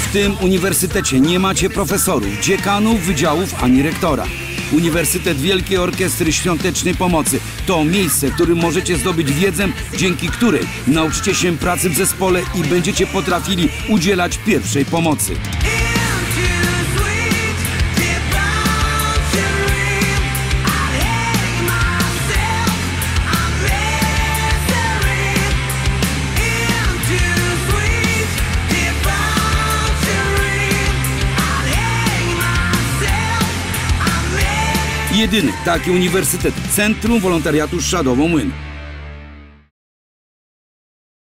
W tym uniwersytecie nie macie profesorów, dziekanów, wydziałów ani rektora. Uniwersytet Wielkiej Orkiestry Świątecznej Pomocy to miejsce, w którym możecie zdobyć wiedzę, dzięki której nauczycie się pracy w zespole i będziecie potrafili udzielać pierwszej pomocy. Jedyny taki uniwersytet Centrum Wolontariatu Szadowo Młyn.